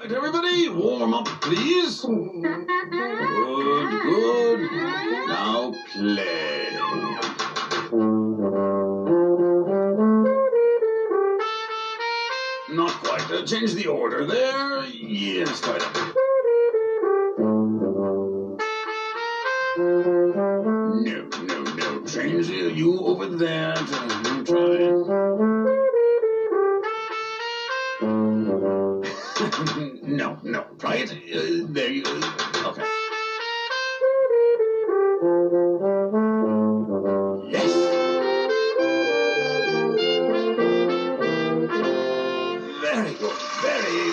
Right, everybody, warm up, please. Good, good. Now play. Not quite. Uh, change the order there. Yes, quite. No, no, no. Change the, you over there. Try. No, no. Try it. Uh, there you. go. okay. Very good. Very